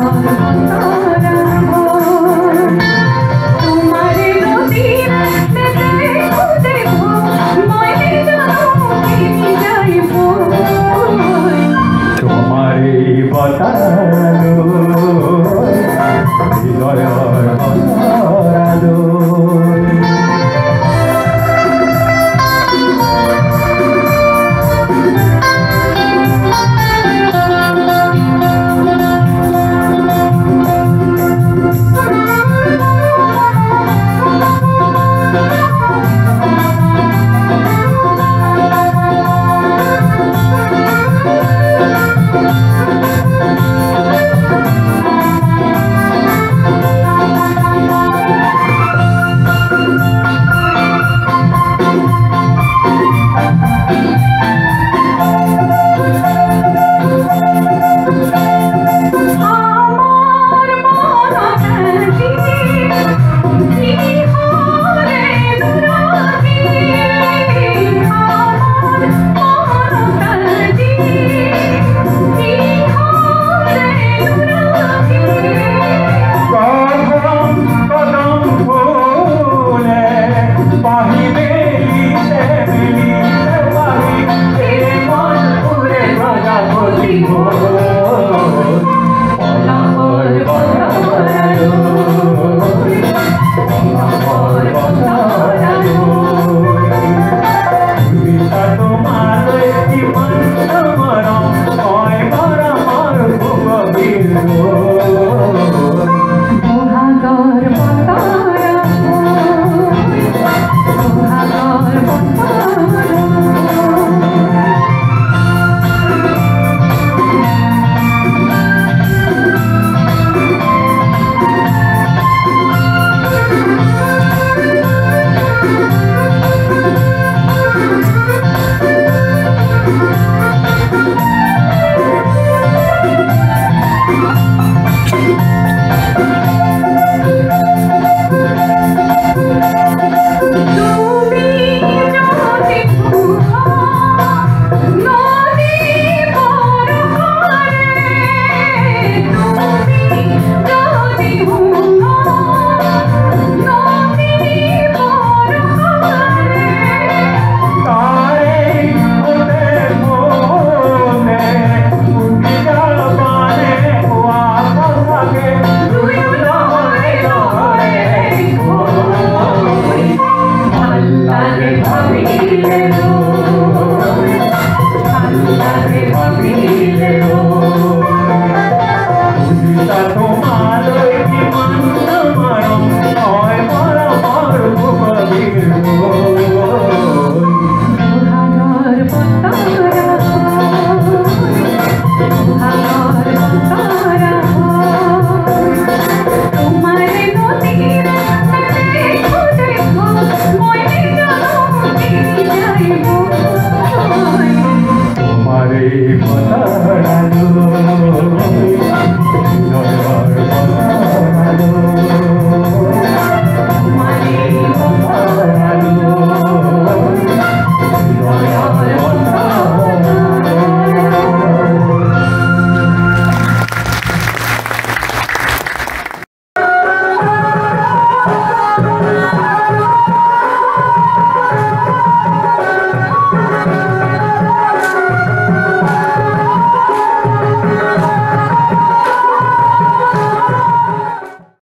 Oh,